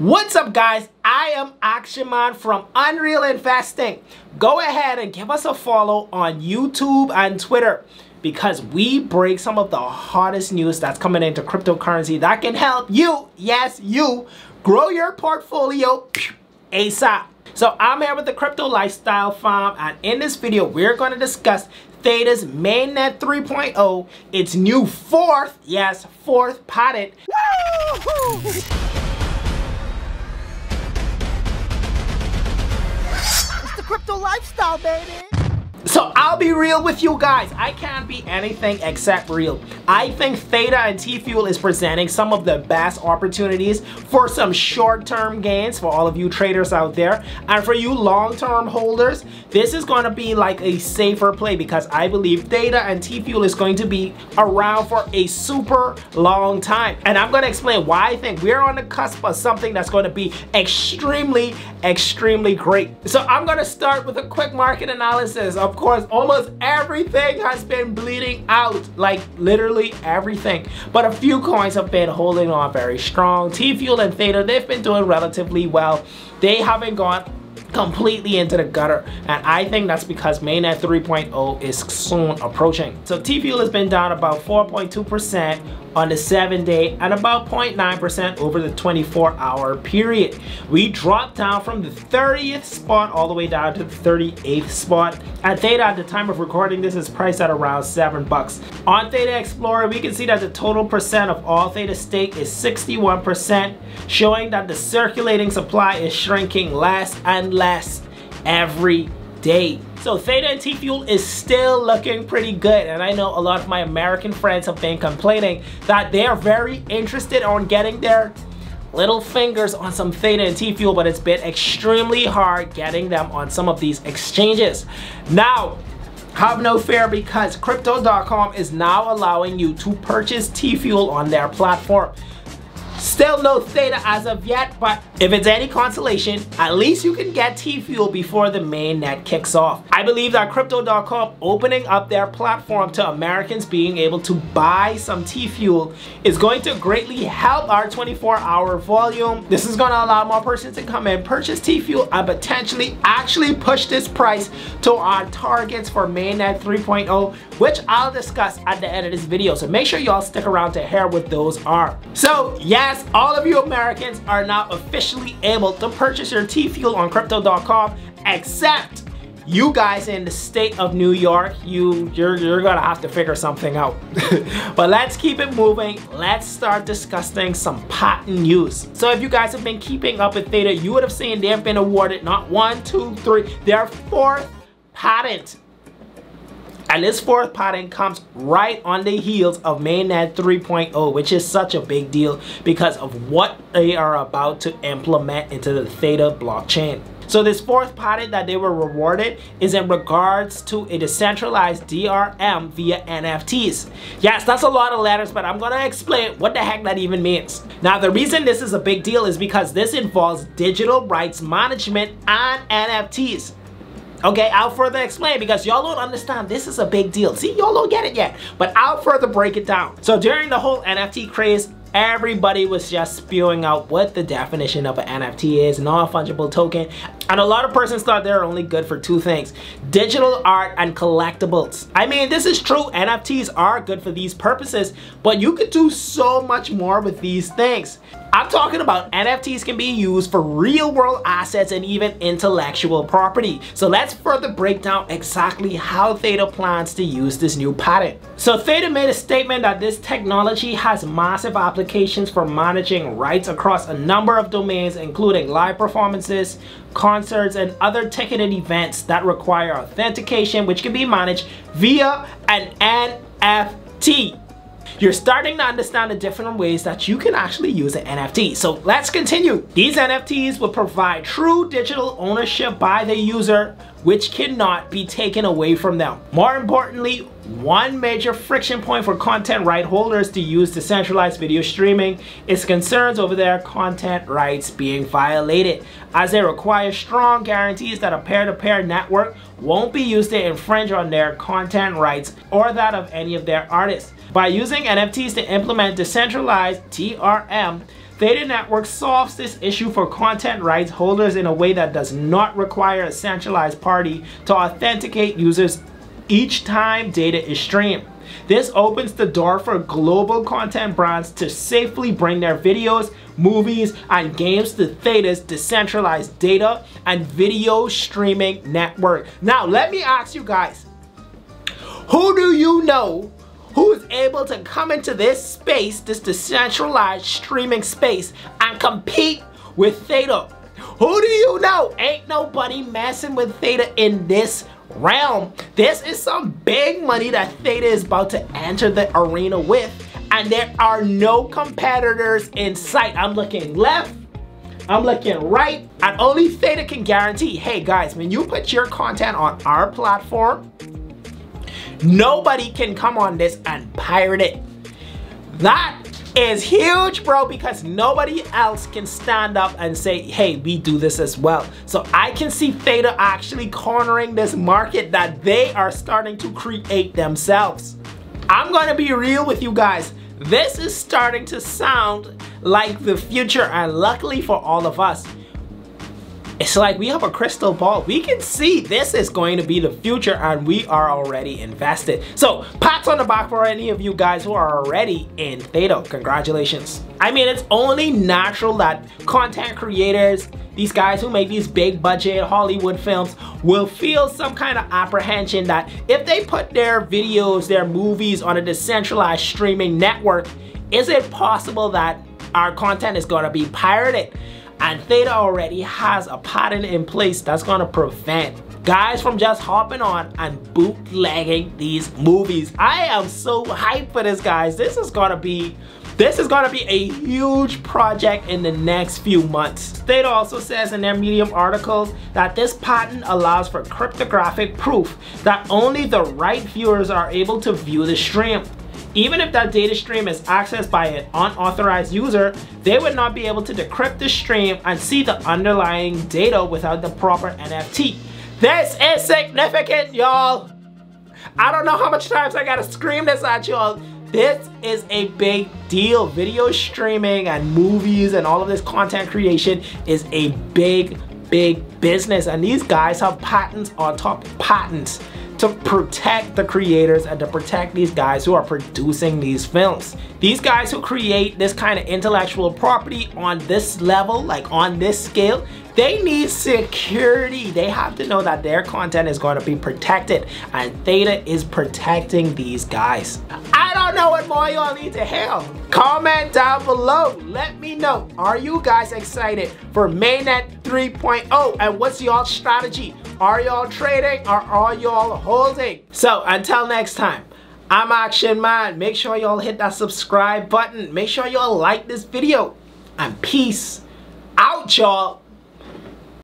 What's up guys? I am Actionman from Unreel Investing. Go ahead and give us a follow on YouTube and Twitter because we break some of the hottest news that's coming into cryptocurrency that can help you, yes you, grow your portfolio ASAP. So I'm here with the Crypto Lifestyle Farm and in this video we're going to discuss Theta's Mainnet 3.0, its new fourth, yes, fourth patent. lifestyle, baby. So I'll be real with you guys. I can't be anything except real. I think Theta and T-Fuel is presenting some of the best opportunities for some short-term gains for all of you traders out there. And for you long-term holders, this is going to be like a safer play because I believe Theta and T-Fuel is going to be around for a super long time. And I'm going to explain why I think we're on the cusp of something that's going to be extremely, extremely great. So I'm going to start with a quick market analysis of course, almost everything has been bleeding out. Like literally everything. But a few coins have been holding on very strong. T-Fuel and Theta, they've been doing relatively well. They haven't gone completely into the gutter and I think that's because mainnet 3.0 is soon approaching. So T-Fuel has been down about 4.2% on the 7 day and about 0.9% over the 24 hour period. We dropped down from the 30th spot all the way down to the 38th spot. At Theta at the time of recording this is priced at around 7 bucks. On Theta Explorer we can see that the total percent of all Theta stake is 61% showing that the circulating supply is shrinking less and less every day. So Theta and T-Fuel is still looking pretty good and I know a lot of my American friends have been complaining that they are very interested on getting their little fingers on some Theta and T-Fuel but it's been extremely hard getting them on some of these exchanges. Now, have no fear because Crypto.com is now allowing you to purchase T-Fuel on their platform. Still no Theta as of yet, but if it's any consolation, at least you can get T-Fuel before the main net kicks off. I believe that Crypto.com opening up their platform to Americans being able to buy some T-Fuel is going to greatly help our 24-hour volume. This is going to allow more persons to come in, purchase T-Fuel, and potentially actually push this price to our targets for mainnet 3.0, which I'll discuss at the end of this video. So make sure y'all stick around to hear what those are. So Yes, all of you Americans are now officially able to purchase your T-Fuel on Crypto.com except you guys in the state of New York, you, you're, you're gonna have to figure something out. but let's keep it moving. Let's start discussing some patent news. So if you guys have been keeping up with Theta, you would have seen they have been awarded not one, two, three, their fourth patent and this fourth patent comes right on the heels of mainnet 3.0, which is such a big deal because of what they are about to implement into the Theta blockchain. So this fourth patent that they were rewarded is in regards to a decentralized DRM via NFTs. Yes, that's a lot of letters, but I'm gonna explain what the heck that even means. Now, the reason this is a big deal is because this involves digital rights management and NFTs. Okay, I'll further explain because y'all don't understand this is a big deal. See, y'all don't get it yet, but I'll further break it down. So during the whole NFT craze, everybody was just spewing out what the definition of an NFT is, non-fungible token. And a lot of persons thought they're only good for two things, digital art and collectibles. I mean, this is true, NFTs are good for these purposes, but you could do so much more with these things. I'm talking about NFTs can be used for real world assets and even intellectual property. So let's further break down exactly how Theta plans to use this new patent. So Theta made a statement that this technology has massive applications for managing rights across a number of domains including live performances, concerts, and other ticketed events that require authentication which can be managed via an NFT you're starting to understand the different ways that you can actually use an NFT. So let's continue. These NFTs will provide true digital ownership by the user which cannot be taken away from them. More importantly, one major friction point for content right holders to use decentralized video streaming is concerns over their content rights being violated, as they require strong guarantees that a peer-to-peer -peer network won't be used to infringe on their content rights or that of any of their artists. By using NFTs to implement decentralized DRM, Theta Network solves this issue for content rights holders in a way that does not require a centralized party to authenticate users each time data is streamed. This opens the door for global content brands to safely bring their videos, movies, and games to Theta's decentralized data and video streaming network. Now, let me ask you guys, who do you know who is able to come into this space, this decentralized streaming space, and compete with Theta? Who do you know? Ain't nobody messing with Theta in this realm. This is some big money that Theta is about to enter the arena with, and there are no competitors in sight. I'm looking left, I'm looking right, and only Theta can guarantee, hey guys, when you put your content on our platform, nobody can come on this and pirate it. That is huge, bro, because nobody else can stand up and say, hey, we do this as well. So I can see Theta actually cornering this market that they are starting to create themselves. I'm gonna be real with you guys. This is starting to sound like the future and luckily for all of us, it's like we have a crystal ball. We can see this is going to be the future and we are already invested. So pats on the back for any of you guys who are already in Theta. Congratulations. I mean, it's only natural that content creators, these guys who make these big budget Hollywood films will feel some kind of apprehension that if they put their videos, their movies on a decentralized streaming network, is it possible that our content is to be pirated? And Theta already has a pattern in place that's gonna prevent guys from just hopping on and bootlegging these movies. I am so hyped for this, guys. This is gonna be this is gonna be a huge project in the next few months. Theta also says in their Medium articles that this patent allows for cryptographic proof that only the right viewers are able to view the stream. Even if that data stream is accessed by an unauthorized user, they would not be able to decrypt the stream and see the underlying data without the proper NFT. This is significant, y'all. I don't know how much times I gotta scream this at y'all. This is a big deal. Video streaming and movies and all of this content creation is a big, big business. And these guys have patents on top of patents to protect the creators and to protect these guys who are producing these films. These guys who create this kind of intellectual property on this level, like on this scale, they need security. They have to know that their content is going to be protected and Theta is protecting these guys. I don't know what more y'all need to hear. Comment down below. Let me know. Are you guys excited for Mainnet 3.0 and what's y'all strategy? Are y'all trading or are y'all holding? So until next time, I'm Action Man. Make sure y'all hit that subscribe button. Make sure y'all like this video. And peace out, y'all.